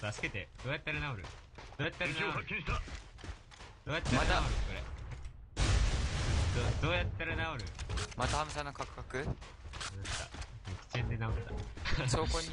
助けて。どうやったら治る？どうやったら治る？どうやったら治る？またこれ。ど、どうやったら治る？またハムさんのカクカク？どうやった？激で治った。証拠に